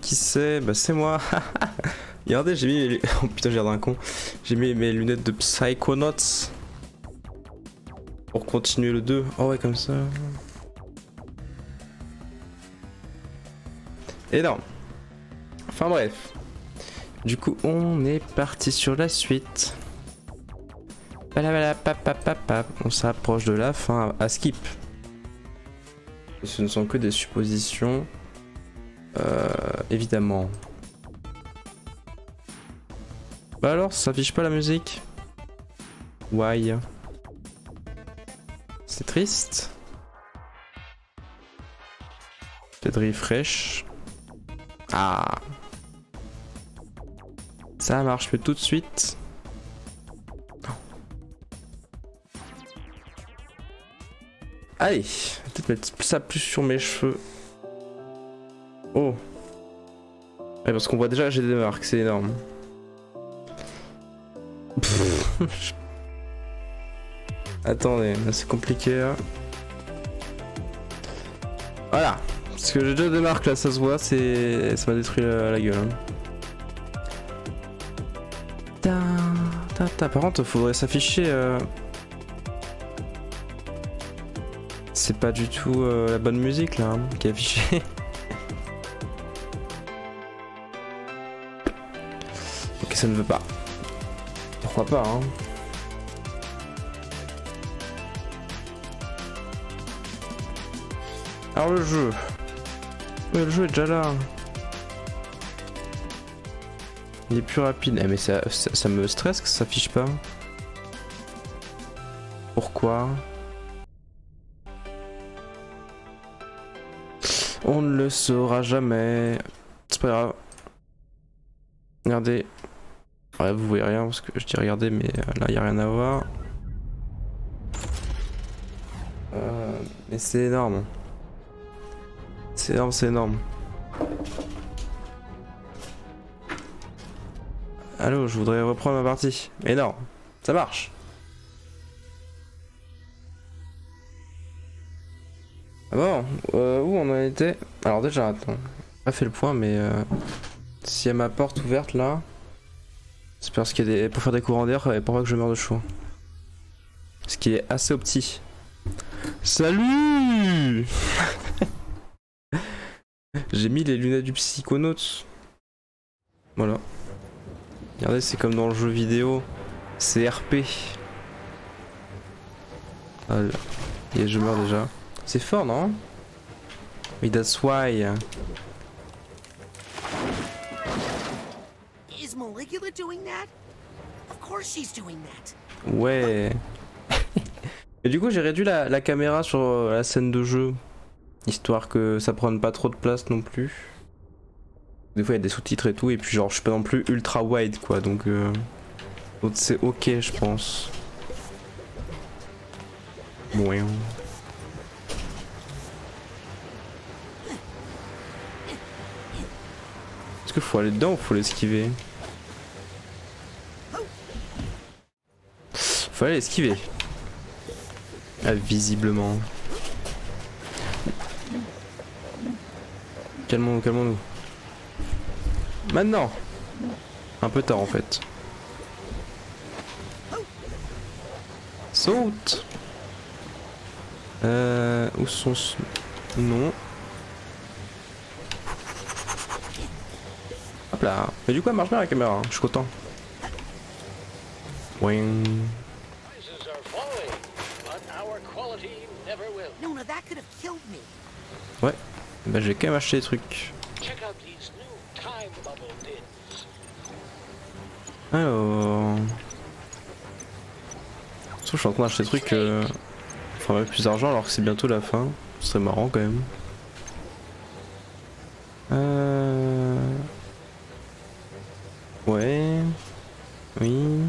Qui c'est Bah c'est moi Regardez, j'ai mis mes... Oh putain, j'ai d'un con. J'ai mis mes lunettes de Psychonauts. Pour continuer le 2. Oh ouais, comme ça. Énorme. Enfin bref. Du coup, on est parti sur la suite. On s'approche de la fin à skip. Ce ne sont que des suppositions. Euh, évidemment. Bah alors, ça s'affiche pas la musique Why? C'est triste. Peut-être refresh. Ah Ça marche mais tout de suite. Allez, peut-être mettre ça plus sur mes cheveux. Oh. Ouais, parce qu'on voit déjà j'ai des marques, c'est énorme. Attendez, c'est compliqué là. Voilà. Parce que j'ai déjà des marques là, ça se voit, c'est. ça m'a détruit la, gueule. Hein. Ta, Par contre, faudrait s'afficher. Euh, c'est pas du tout euh, la bonne musique là hein, qui est affichée. ça ne veut pas. Pourquoi pas, hein Alors le jeu. le jeu est déjà là. Il est plus rapide. Eh, mais ça, ça, me stresse que ça s'affiche pas. Pourquoi? On ne le saura jamais. C'est pas grave. Regardez. Vous voyez rien parce que je dis regardez, mais euh, là, il a rien à voir. Euh, mais c'est énorme. C'est énorme, c'est énorme. Allô, je voudrais reprendre ma partie. Énorme. Ça marche. Ah bon, euh, où on en était? Alors déjà, attends. Pas fait le point, mais euh, s'il y a ma porte ouverte là, c'est parce qu'il y a des pour faire des courants d'air et pour pas que je meure de chaud. Ce qui est assez opti. Salut J'ai mis les lunettes du psychonaute. Voilà. Regardez, c'est comme dans le jeu vidéo. C'est RP. Et je meurs déjà. C'est fort, non? Oui, that's why. Ouais. Et du coup, j'ai réduit la, la, caméra sur euh, la scène de jeu. Histoire que ça prenne pas trop de place non plus. Des fois, il y a des sous-titres et tout. Et puis, genre, je suis pas non plus ultra wide, quoi. Donc, euh... c'est ok, je pense. Bon. Est-ce qu'il faut aller dedans ou faut l'esquiver? Faut aller esquiver. Ah, visiblement. Calmons-nous, calmons-nous. Maintenant Un peu tard en fait. Saute Euh... Où sont... Non. Hop là. Mais du coup elle marche bien la caméra, hein. je suis content. Wing. Bah j'ai quand même acheté des trucs. Alors... Je suis en train d'acheter des trucs... Euh... Enfin plus d'argent alors que c'est bientôt la fin. Ce serait marrant quand même. Euh... Ouais. Oui.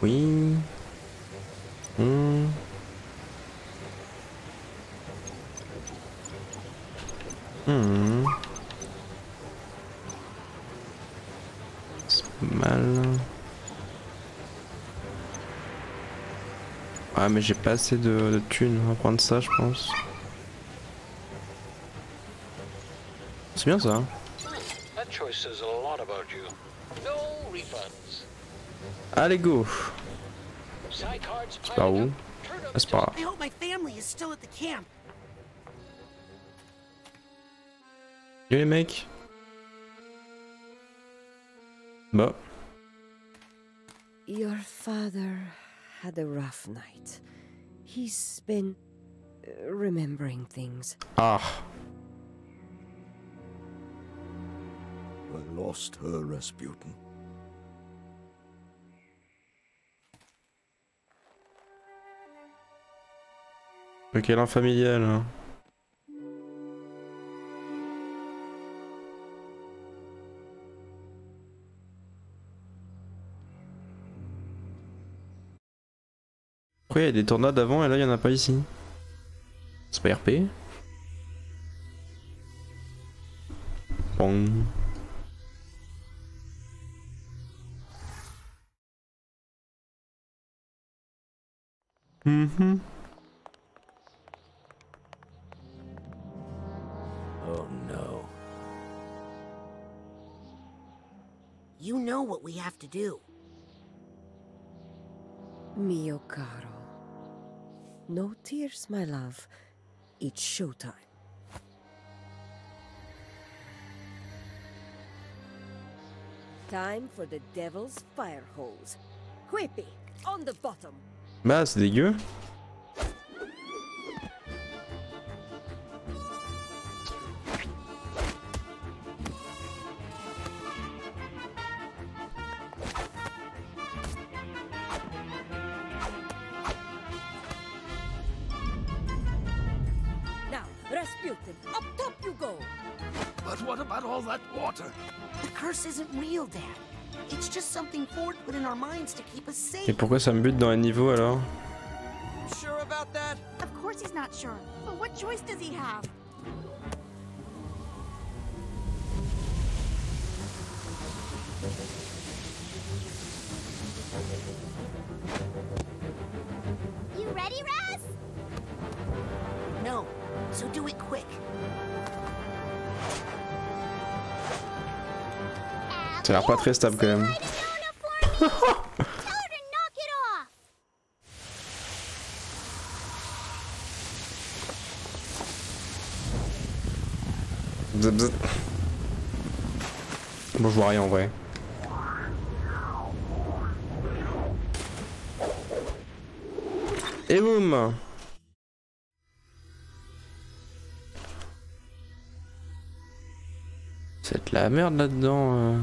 Oui. Hmm. Hmm. C'est mal. Ah mais j'ai pas assez de, de thunes, on va prendre ça je pense. C'est bien ça. That choice says a lot about you. No refunds. Allez go cards Par où Ah, c'est pas grave. I hope my family is still at the camp. Yo les mecs had a rough night. He's been uh, remembering things. ah I lost her, Rasputin. Ok, l'un familial. hein. Il y a des tornades avant et là il y en a pas ici. C'est pas RP my love. It's showtime. Time for the devil's fire hose. Quippy, on the bottom. Bah did dégueu. But what about all that water? The curse isn't real, Dad. It's just something Ford put in our minds to keep us safe. Et pourquoi ça me bute dans un niveau alors? Sure about that? Of course he's not sure. But what choice does he have? Ça a l'air pas très stable quand même. Bon je vois rien en vrai. Et boum C'est la merde là-dedans. euh.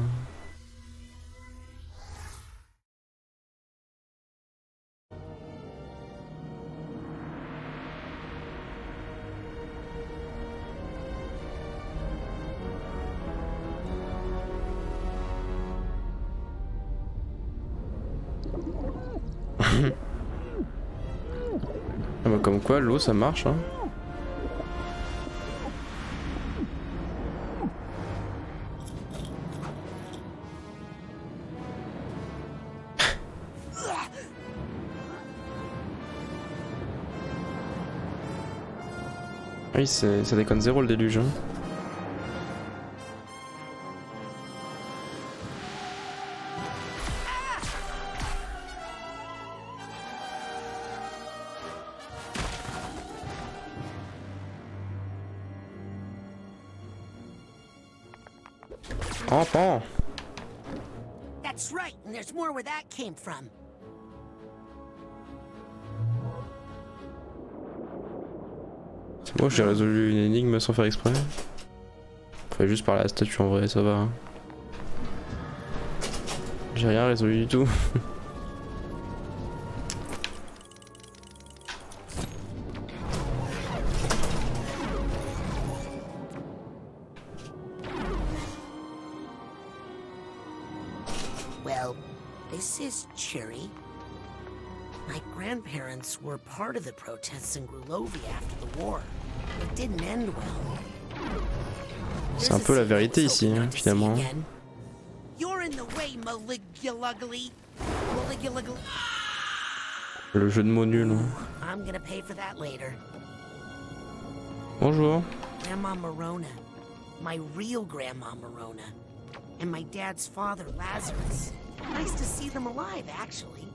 Ah comme quoi l'eau ça marche hein. Oui, ça déconne zéro le déluge. Hein. Came. C'est moi j'ai résolu une énigme sans faire exprès. Fallait juste à la statue en vrai, ça va. hein. J'ai rien résolu du tout. part of the protests in Grulovia after the war. It didn't end well. C'est un peu la vérité ici, hein, finalement. You're in the way, Maligulugly. Maligulugly. Le jeu de mots nul. hein. I'm gonna pay for that later. Bonjour. Grandma Morona. My real Grandma Morona. and my dad's father, Lazarus. Nice to see them alive, actually.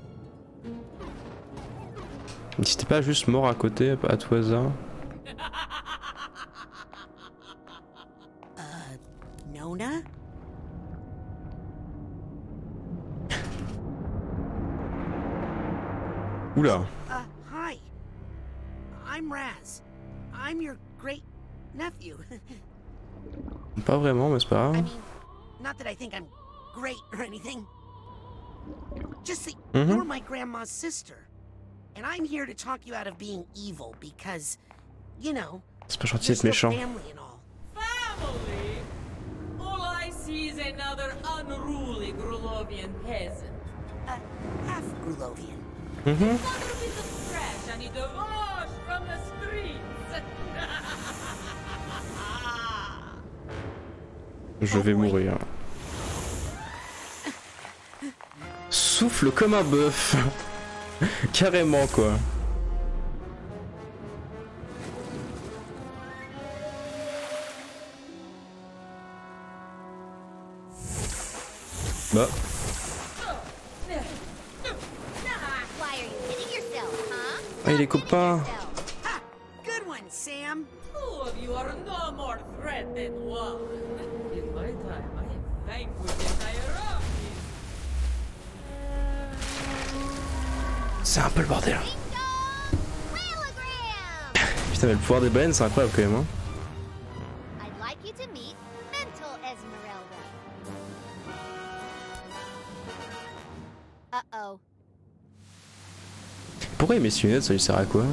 Si t'es pas juste mort à côté, à tout hasard. Nona? Oula. Uh, hi. I'm Raz. I'm your great nephew. Pas vraiment, mais c'est pas I grave. mean, not that I think I'm great or anything. Just that Mhm. you're my grandma's sister. And I'm here to talk you out of being evil because, you know, C'est pas gentil d'être méchant. family and all. Family? All I see is another unruly Grulovian peasant. Uh, half Grulovian. Another piece of trash I need to wash from the streets. Je vais mourir. Souffle comme un bœuf. Carrément quoi. Bah, ah, il est copain. C'est un peu le bordel. Putain mais le pouvoir des baleines c'est incroyable quand même hein. I'd like you to meet Mental Esmeralda. Uh-oh. Pourquoi il met ses lunettes ça lui sert à quoi?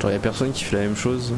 Genre y'a personne qui fait la même chose?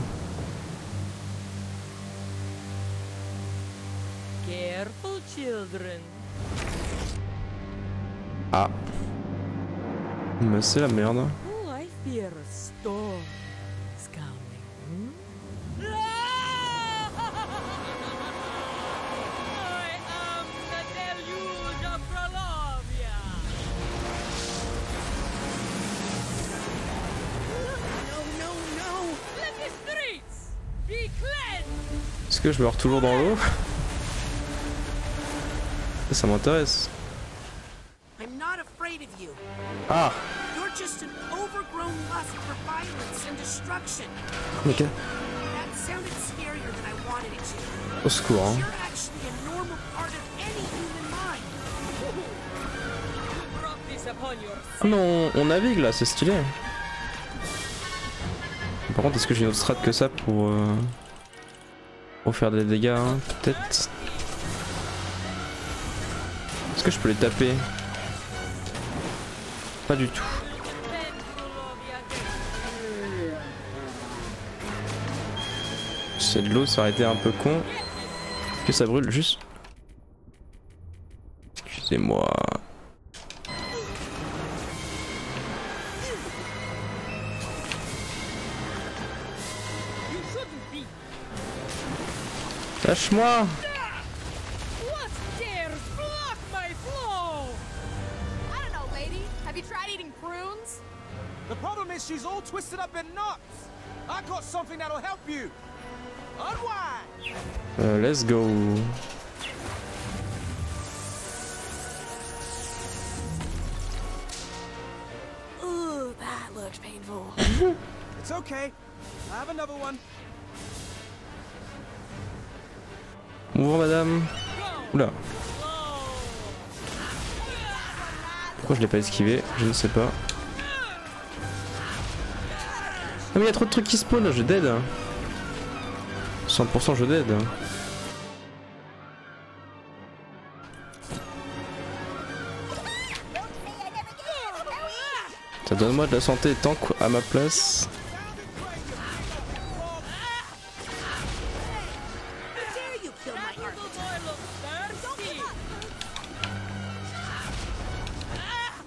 Streets be cleansed. Est-ce que je meurs toujours dans l'eau? Ça m'intéresse. I'm not afraid of you. Ah You're just an overgrown lust for violence and destruction. Ok. That sounded scarier than I wanted it to. Au secours hein. You're actually a normal part of any human mind. You brought this upon yourself. Ah non, on navigue là, c'est stylé. Par contre, est-ce que j'ai une autre strat que ça pour, euh, pour faire des dégâts hein, Peut-être? Est-ce que je peux les taper? Pas du tout. C'est de l'eau, ça aurait été un peu con. Que ça brûle juste Excusez-moi. Lâche-moi knots. I got something that'll help you. Unwind. Euh, Let's go. Ooh, that looked painful. It's okay. I have another one. Bonjour madame. Oula. Pourquoi je l'ai pas esquivé? Je ne sais pas. Mais il y a trop de trucs qui spawnent, je dead. 100% je dead. Ça donne-moi de la santé tant qu'à ma place.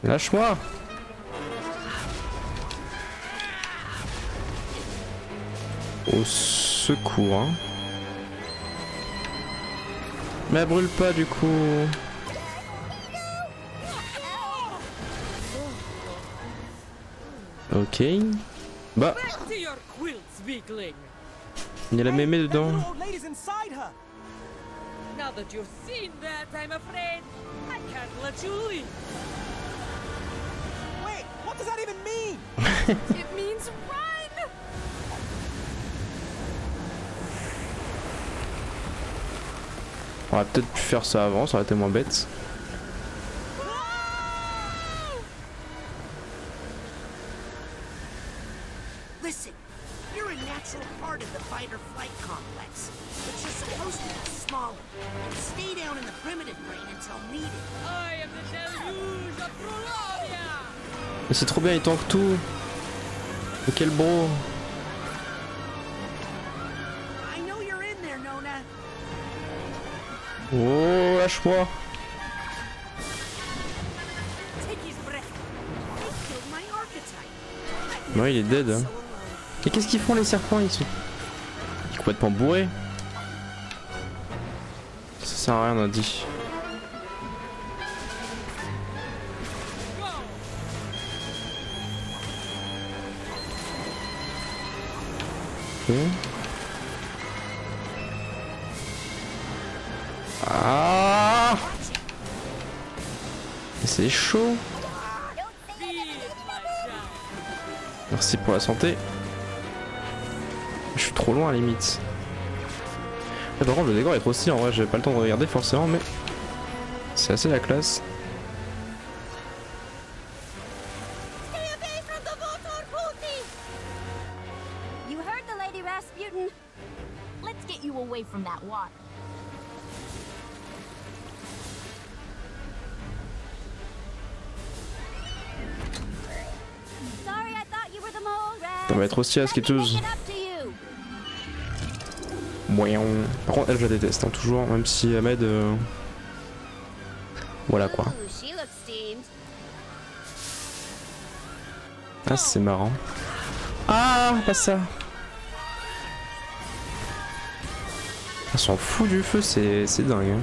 Lâche-moi Au secours. Hein. Mais elle brûle pas du coup. Ok. Bah, il y a la mémé dedans. that little old lady's inside her. Now that you've seen that, I'm afraid I can't let you leave. Wait, what does that even mean? It means run! On aurait peut-être pu faire ça avant, ça aurait été moins bête. Mais c'est trop bien, il tank tout. Mais quel bro. Oh, lâche-moi. Ouais, il est dead. hein. Et qu'est-ce qu'ils font les serpents Ils sont Ils sont complètement bourrés. Ça sert à rien, on a dit. Ok. Chaud. Merci pour la santé. Je suis trop loin à la limite. Ah, par contre, le décor est trop en vrai, j'avais pas le temps de regarder forcément, mais c'est assez la classe. Va être aussi à skateuse. Moyen. Par contre, elle, je la déteste, hein, toujours, même si Ahmed. euh, Voilà quoi. Ah, c'est marrant. Ah, pas ça. Elle s'en fout du feu, c'est c'est dingue. Hein.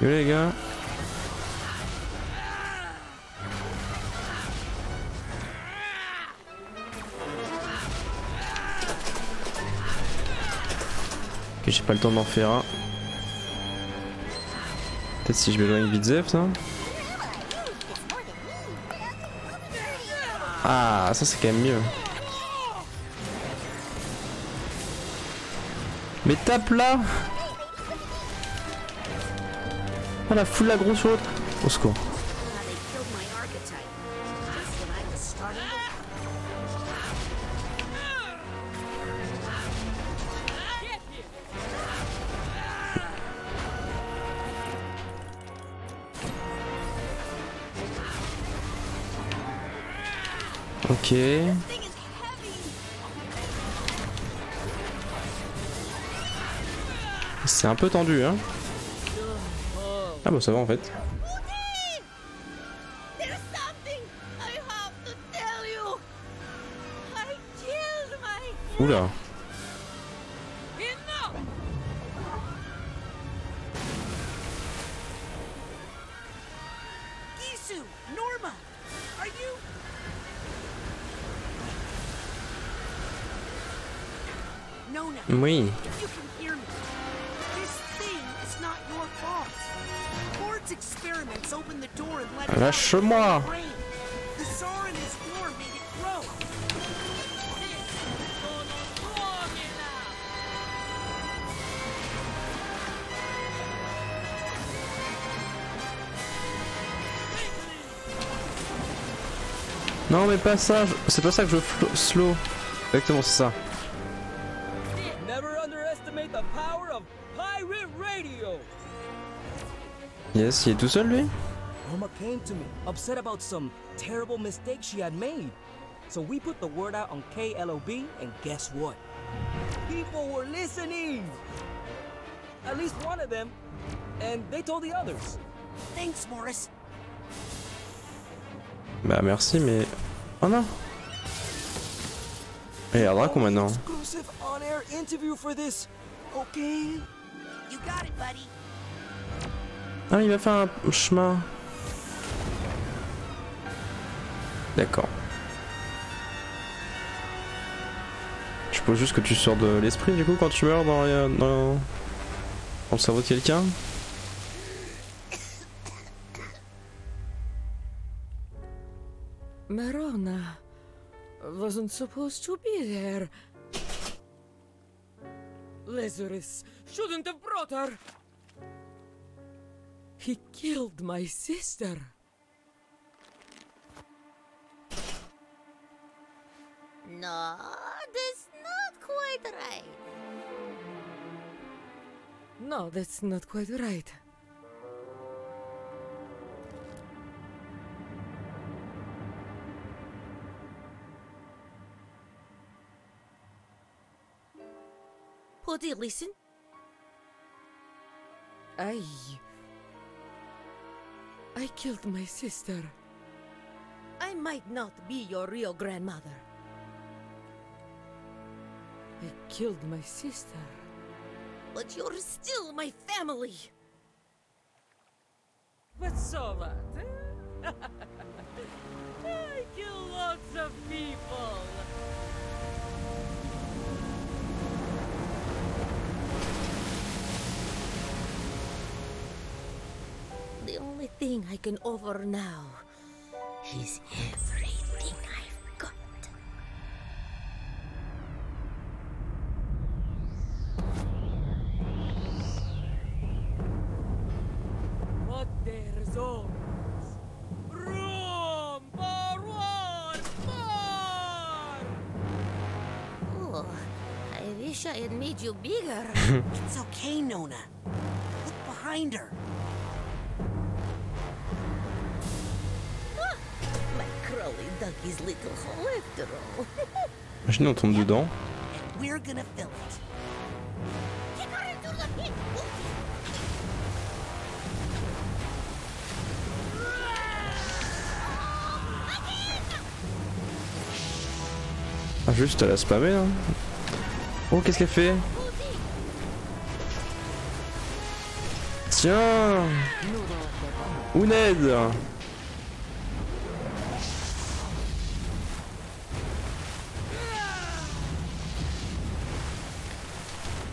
Yo les gars. Ok, j'ai pas le temps d'en faire un. Peut-être si je m'éloigne vite zef, ça. Ah, ça c'est quand même mieux. Mais tape là Ah la foule la grosse l'autre Au secours. Ok. C'est un peu tendu hein. Ah bah ça va en fait. There's enough! Non mais pas ça, je- c'est pas ça que je flo- slow. Exactement c'est ça. Never underestimate the power of pirate radio. Yes, il est tout seul lui? Came to me, upset about some terrible mistake she had made. So we put the word out on KLOB, and guess what? People were listening! At least one of them. And they told the others. Thanks, Morris. Bah merci mais... Oh non Et un dragon maintenant. Exclusive on-air interview for this. Okay? You got it, buddy. Ah il va faire un chemin. Je suppose juste que tu sors de l'esprit du coup quand tu meurs dans, les- dans, dans le cerveau de quelqu'un. Marona wasn't supposed to be there. Lazarus shouldn't have brought her. He killed my sister. No, that's not quite right. No, that's not quite right. Putty, listen. I. I killed my sister. I might not be your real grandmother. I killed my sister. But you're still my family. But so what? eh? I kill lots of people. The only thing I can offer now is everything made you bigger. It's okay, Nona. Look behind her. Ah, my Crowley dug his little hole after all. Imaginez on tombe dedans. We're gonna fill it. Ah, juste à la spammer là. Oh, qu'est-ce qu'elle fait Tiens Ouned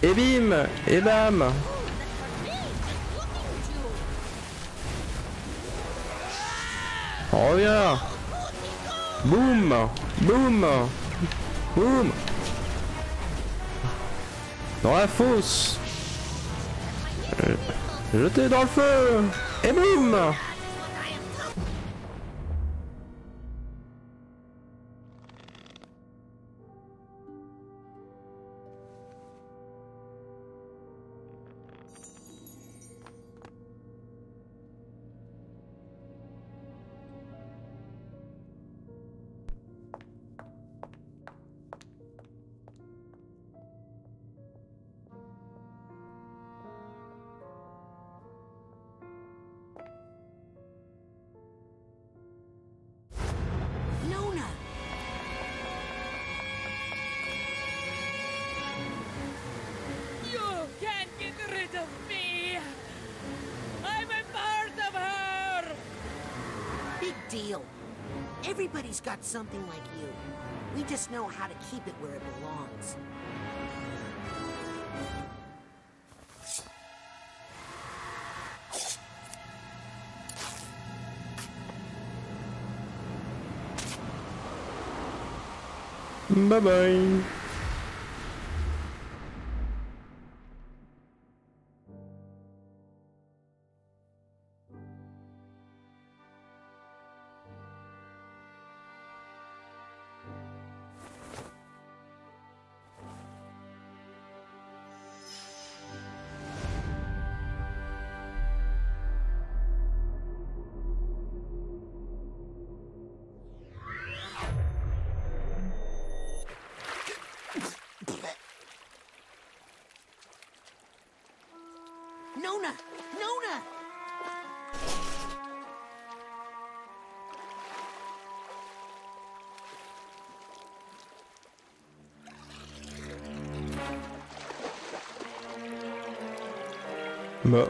Et bim Et bam On revient Boum Boum Boum Dans la fosse. Euh, Jeté dans le feu. Et boum Something like you. We just know how to keep it where it belongs. Bye bye Bah.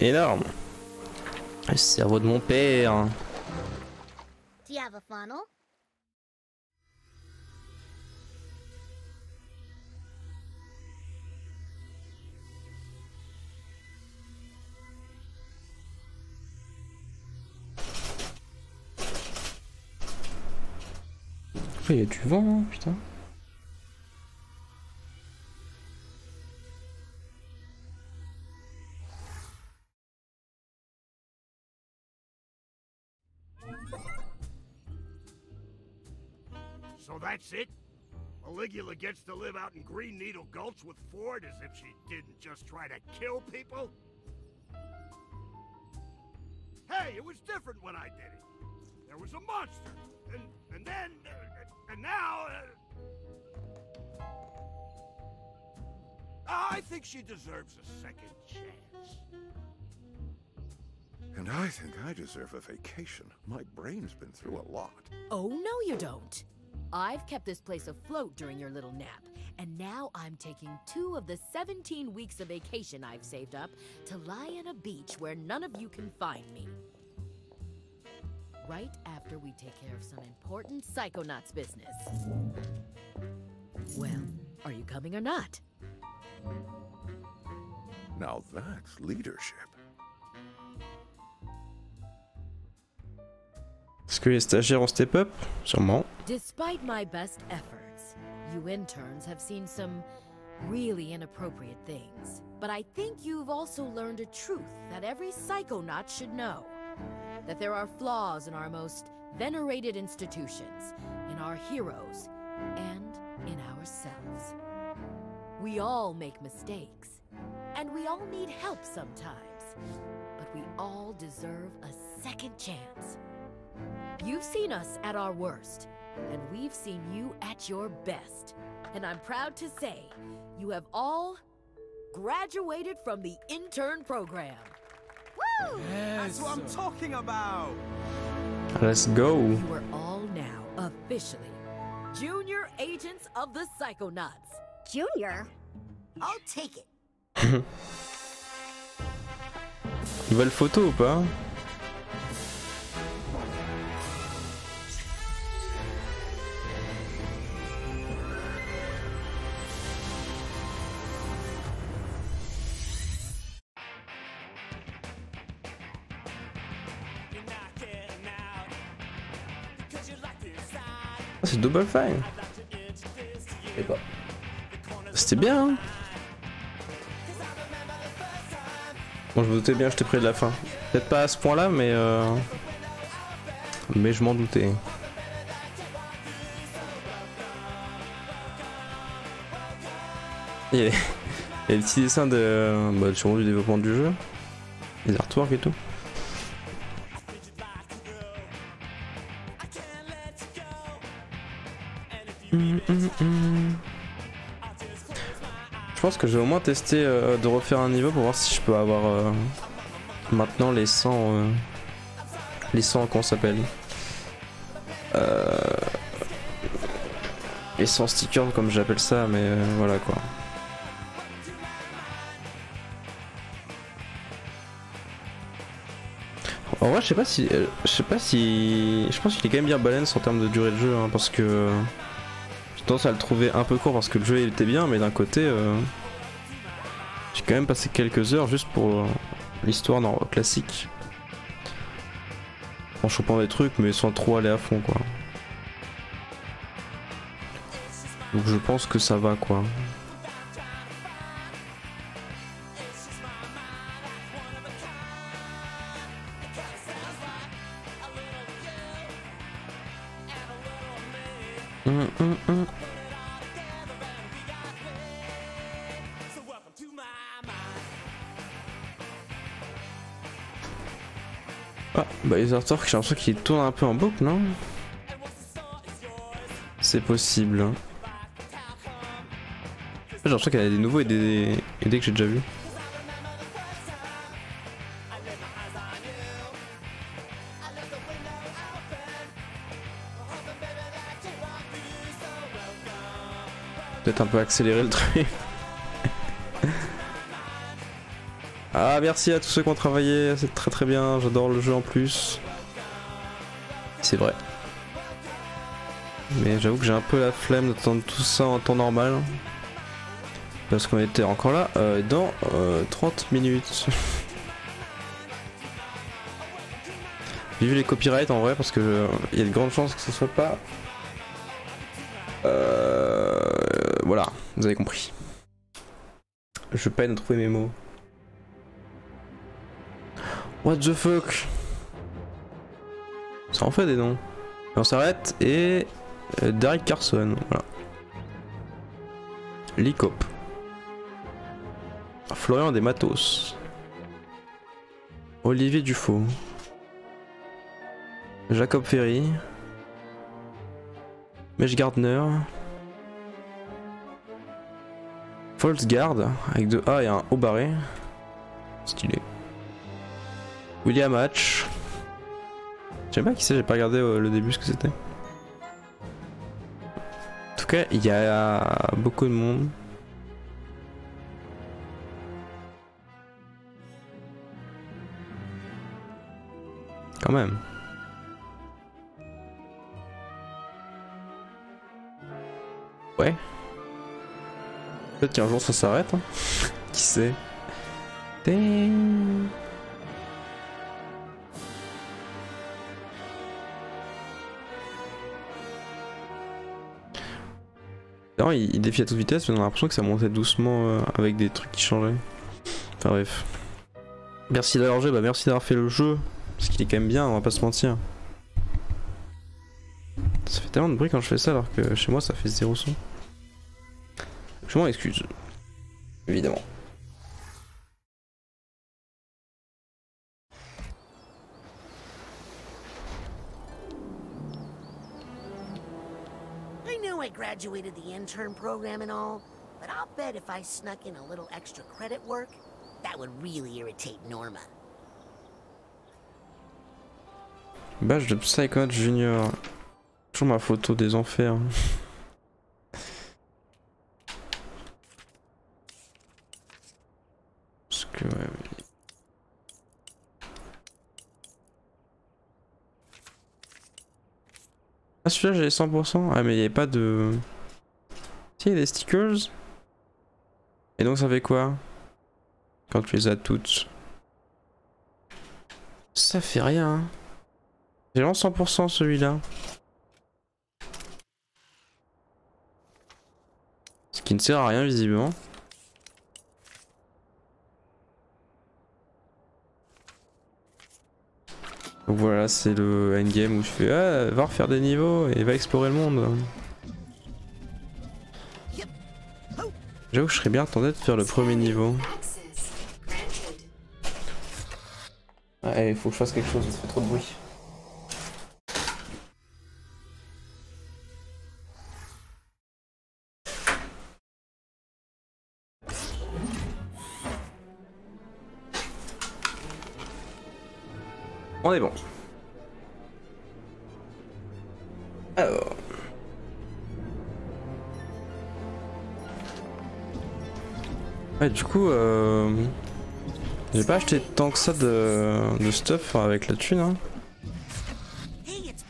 Énorme. Le cerveau de mon père. Do you have a funnel? Il y a du vent, hein, putain. So that's it? Maligula gets to live out in Green Needle Gulch with Ford as if she didn't just try to kill people? Hey, it was different when I did it. There was a monster, and and then uh, and now. Uh, I think she deserves a second chance. And I think I deserve a vacation. My brain's been through a lot. Oh, no, you don't. I've kept this place afloat during your little nap, and now I'm taking two of the 17 weeks of vacation I've saved up to lie in a beach where none of you can find me. Right after we take care of some important Psychonauts business. Well, are you coming or not? Now that's leadership. Est-ce que les stagiaires ont step up Sûrement. Despite my best efforts, you interns have seen some really inappropriate things. But I think you've also learned a truth that every psychonaut should know. That there are flaws in our most venerated institutions, in our heroes, and in ourselves. We all make mistakes, and we all need help sometimes. But we all deserve a second chance. You've seen us at our worst, and we've seen you at your best. And I'm proud to say, you have all graduated from the intern program. Woo! That's what I'm talking about. Let's go. You are all now officially junior agents of the Psychonauts. Junior? I'll take it. Nouvelle photo ou pas c'est Double Fine. Pas. C'était bien, hein Bon, je me doutais bien, j'étais près de la fin. Peut-être pas à ce point-là, mais euh... Mais je m'en doutais. Il y a, les petits dessins de, bah, sûrement du développement du jeu. Les artworks et tout. Pense que je vais au moins tester euh, de refaire un niveau pour voir si je peux avoir euh, maintenant les 100 euh, les 100 qu'on s'appelle les 100 stickers comme j'appelle ça mais voilà quoi. En vrai je sais pas si je sais pas si je pense qu'il est quand même bien balance en termes de durée de jeu hein, parce que tendance à le trouver un peu court parce que le jeu était bien, mais d'un côté, euh, j'ai quand même passé quelques heures juste pour euh, l'histoire classique. En chopant des trucs, mais sans trop aller à fond quoi. Donc je pense que ça va quoi. Ah, bah les j'ai l'impression qu'ils tournent un peu en boucle, non? C'est possible. hein. J'ai l'impression qu'il y a des nouveaux et des, et des que j'ai déjà vus. Un peu accélérer le truc. Ah merci à tous ceux qui ont travaillé, c'est très très bien, j'adore le jeu en plus. C'est vrai. Mais j'avoue que j'ai un peu la flemme d'attendre tout ça en temps normal. Parce qu'on était encore là euh, dans euh, 30 minutes. Vive les copyrights en vrai parce que euh, il y a de grandes chances que ce soit pas. Voilà, vous avez compris. Je peine à trouver mes mots. What the fuck? Ça en fait des noms. Et on s'arrête et euh, Derek Carson, voilà. Licop. Florian des Matos. Olivier Dufaux. Jacob Ferry. Mesh Gardner. False Guard avec deux A et un haut barré. Stylé. William Hatch. Je sais pas qui c'est, j'ai pas regardé euh, le début ce que c'était. En tout cas, il y a beaucoup de monde. Quand même. Ouais. Peut-être qu'un jour ça s'arrête. hein. Qui sait. Non, il, il défie à toute vitesse, mais on a l'impression que ça montait doucement euh, avec des trucs qui changeaient. Enfin bref. Merci d'avoir joué, bah merci d'avoir fait le jeu. Parce qu'il est quand même bien, on va pas se mentir. Ça fait tellement de bruit quand je fais ça alors que chez moi ça fait zéro son. Je m'en excuse. Évidemment. I know I graduated the intern program and all, but I'll bet if I snuck in a little extra credit work, that would really irritate Norma. Badge de Psychonaut Junior. Toujours ma photo des enfers. Parce que ouais. oui. Ah celui-là j'ai 100%. Ah mais il n'y avait pas de... Si il y a des stickers. Et donc ça fait quoi Quand tu les as toutes? Ça fait rien. hein. J'ai vraiment 100% celui-là. Ce qui ne sert à rien visiblement. Donc voilà, c'est le endgame où je fais ah, va refaire des niveaux et va explorer le monde. J'avoue que je serais bien tenté de faire le premier niveau. Ouais, il faut que je fasse quelque chose, ça fait trop de bruit. On est bon. Alors. Ouais, du coup, euh... j'ai pas acheté tant que ça de, de stuff avec la thune. Hein. Hey, it's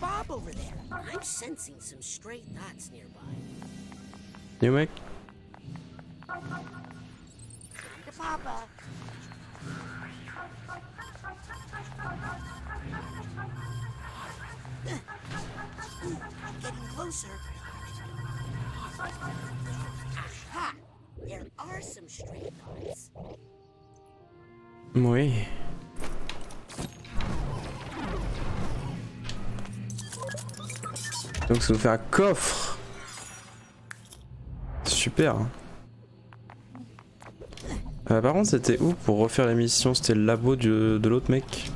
fait un coffre. Super. hein. Euh, par contre c'était où pour refaire la mission? C'était le labo du- de l'autre mec.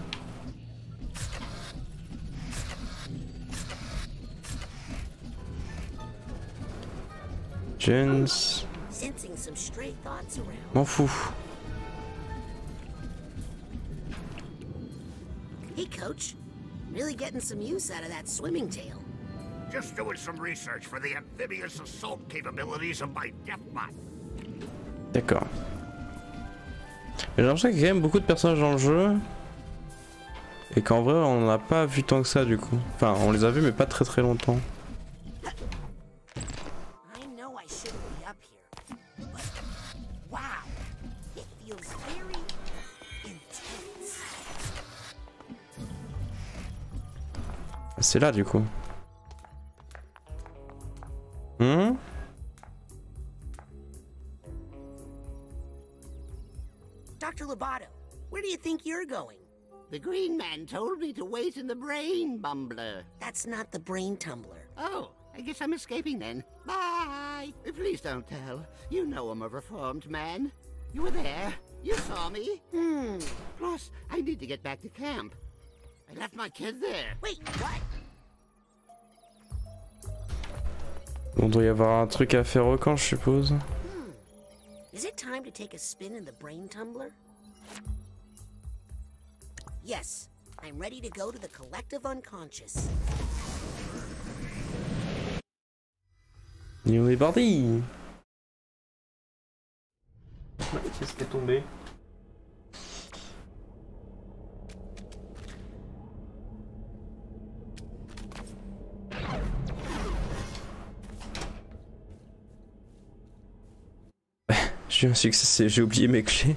Around. M'en fous. Hey, Coach. Really getting some use out of that swimming tail. Just doing some research for the amphibious assault capabilities of my Deathbot. D'accord. J'ai l'impression qu'il y a quand même beaucoup de personnages dans le jeu. Et qu'en vrai, on n'a pas vu tant que ça du coup. Enfin, on les a vus, mais pas très très longtemps. C'est là du coup. Going? The green man told me to wait in the brain bumbler. That's not the brain tumbler. Oh, I guess I'm escaping then. Bye! Please don't tell. You know I'm a reformed man. You were there. You saw me. Hmm. Plus, I need to get back to camp. I left my kid there. Wait, what? On doit y avoir un truc à faire au camp, je suppose. Is it time to take a spin in the brain tumbler? Yes, I'm ready to go to the collective unconscious. Et on est parti Qu'est-ce qui est tombé J'ai eu un succès, j'ai oublié mes clés.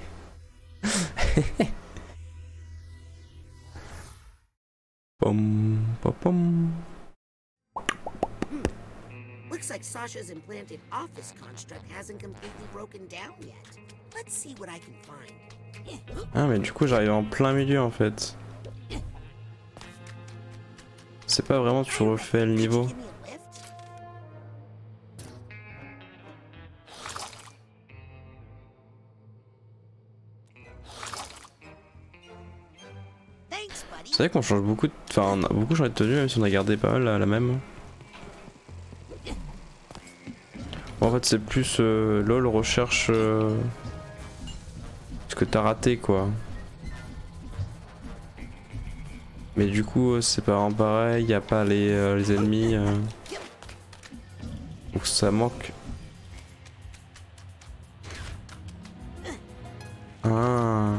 Sasha's implanted office construct hasn't completely broken down yet. Let's see what I can find. Ah mais du coup j'arrive en plein milieu en fait. C'est pas vraiment tu refais le niveau. C'est vrai qu'on change beaucoup de... Enfin on a beaucoup changé de tenue même si on a gardé pas mal la, la même. Fait c'est plus euh, LOL recherche euh, ce que t'as raté quoi. Mais du coup euh, c'est pas vraiment pareil, y a pas les, euh, les ennemis. Donc ça manque. Ah.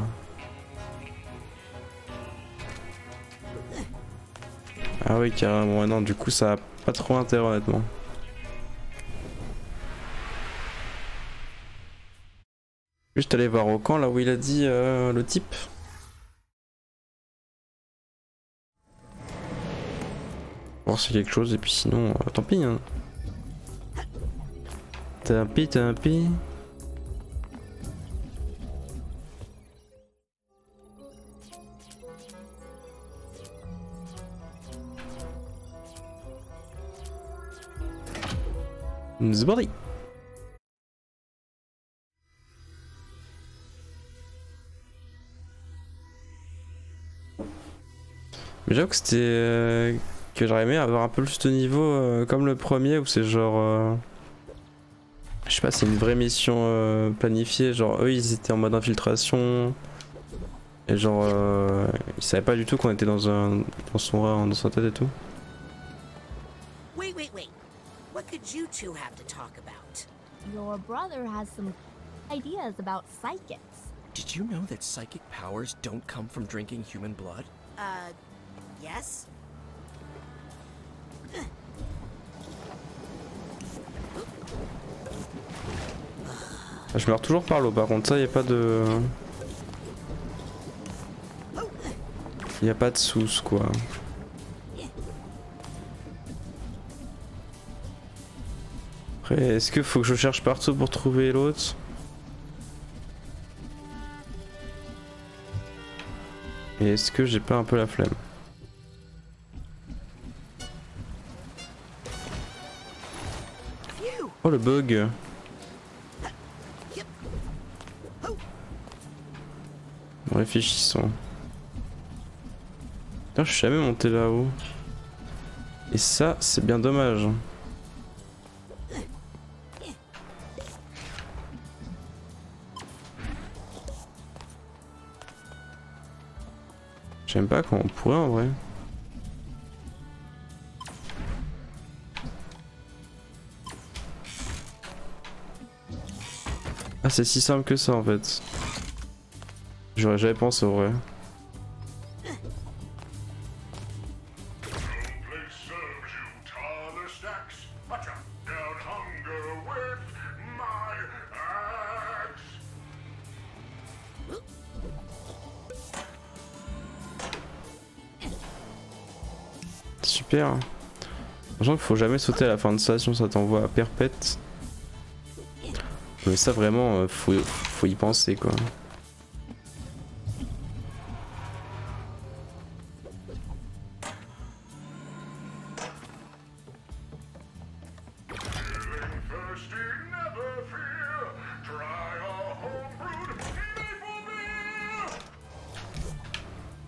Ah oui carrément, non du coup ça a pas trop intérêt honnêtement. Juste aller voir au camp là où il a dit euh, le type. Voir s'il y a quelque chose et puis sinon euh, tant pis hein. Tant pis, tant pis. C'est parti Mais j'avoue que c'était... euh, que j'aurais aimé avoir un peu plus de niveau euh, comme le premier où c'est genre... euh, je sais pas, c'est une vraie mission euh, planifiée, genre eux ils étaient en mode infiltration et genre euh, ils savaient pas du tout qu'on était dans un dans son dans sa tête et tout. Wait, wait, wait. What could you two have to talk about? Your brother has some ideas about psychics. Did you know that psychic powers don't come from drinking human blood? Uh, yes? Je meurs toujours par l'eau par contre ça y a pas de... Y a pas de sous quoi. Après est-ce que faut que je cherche partout pour trouver l'autre? Et est-ce que j'ai pas un peu la flemme? Oh le bug Réfléchissons. Je suis jamais monté là-haut. Et ça, c'est bien dommage. J'aime pas quand on pourrait en vrai. C'est si simple que ça en fait. J'aurais jamais pensé au vrai. Super. Sachant qu'il faut jamais sauter à la fin de ça, sinon ça t'envoie à perpète. Mais ça vraiment, euh, faut, faut y penser quoi.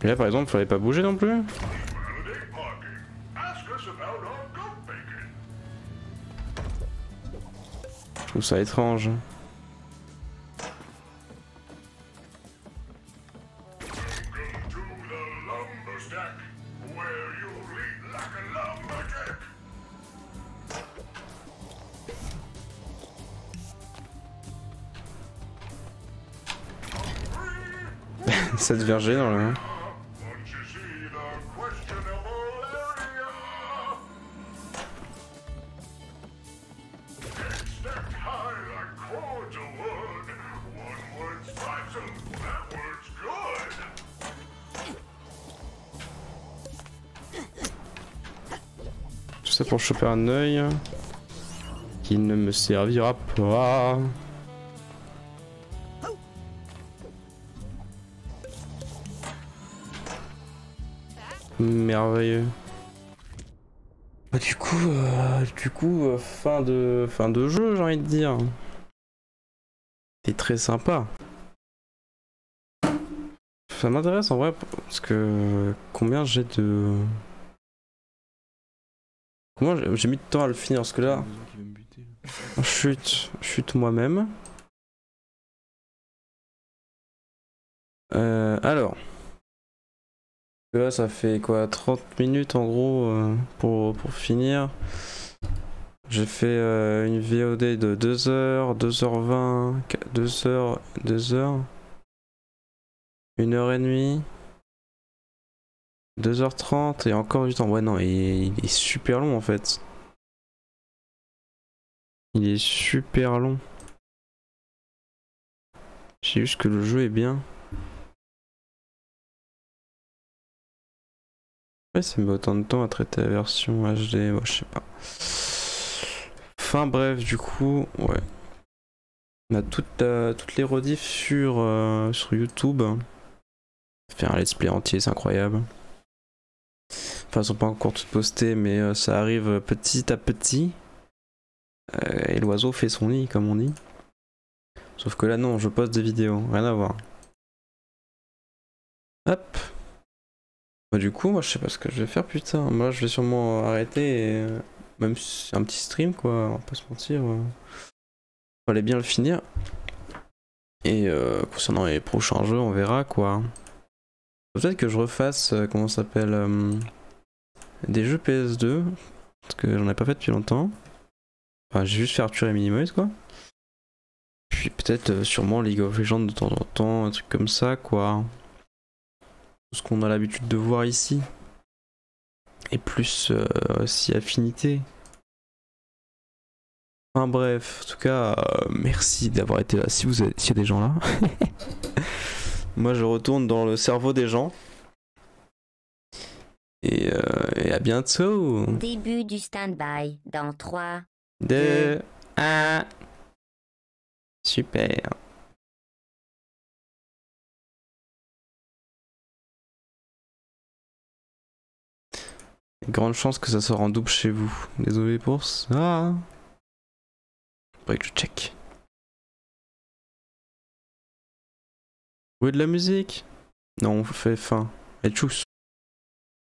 Et là par exemple, fallait pas bouger non plus trouve ça étrange. ça. Choper un œil qui ne me servira pas. Merveilleux. Bah, du coup, euh, du coup, euh, fin de fin de jeu, j'ai envie de dire. C'est très sympa. Ça m'intéresse en vrai parce que combien j'ai de Comment j'ai j'ai mis de temps à le finir parce que là chute chute moi-même. Euh, alors là ça fait quoi 30 minutes en gros euh, pour, pour finir. J'ai fait euh, une VOD de 2h, 2h20, 2h, 2h, 1h30, 2h30 et encore du temps. Ouais non, il, il est super long en fait. Il est super long. C'est juste que le jeu est bien. Ouais, ça met autant de temps à traiter la version HD, ouais, je sais pas. Enfin bref, du coup, ouais. On a toute la- toutes les rediffs sur, euh, sur YouTube. Faire un let's play entier, c'est incroyable. Enfin, elles sont pas encore toutes postées, mais euh, ça arrive petit à petit. Euh, et l'oiseau fait son nid, comme on dit. Sauf que là, non, je poste des vidéos, rien à voir. Hop. Bah, du coup, moi, je sais pas ce que je vais faire, putain. Moi, je vais sûrement arrêter, et, euh, même si c'est un petit stream, quoi, on va pas se mentir. Fallait bien le finir. Et euh, concernant les prochains jeux, on verra, quoi. Peut-être que je refasse, euh, comment ça s'appelle, euh, des jeux PS2, parce que j'en ai pas fait depuis longtemps. Enfin, j'ai juste fait Arthur et Minimoys, quoi. Puis peut-être euh, sûrement League of Legends de temps en temps, un truc comme ça, quoi. Tout ce qu'on a l'habitude de voir ici. Et plus aussi affinité. Enfin bref, en tout cas, merci d'avoir été là. Si vous êtes, s'il y a des gens là. Moi je retourne dans le cerveau des gens. Et, euh, et à bientôt. Début du stand-by dans 3, 2, 1. Super. Grande chance que ça sort en double chez vous. Désolé pour ça. Faudrait que je check. Où est de la musique Non, on fait fin. Et tchuss.